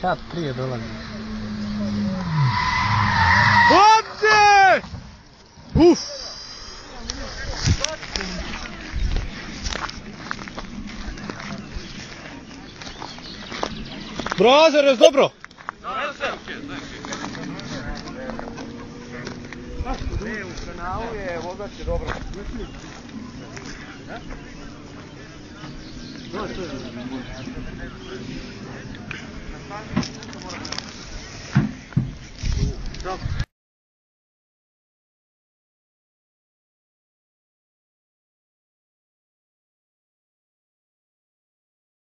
kat prije dolazi. Hopse! Uf! Brazer, je dobro? Ne, u kanalu je vozač je dobro. Da, to je. rock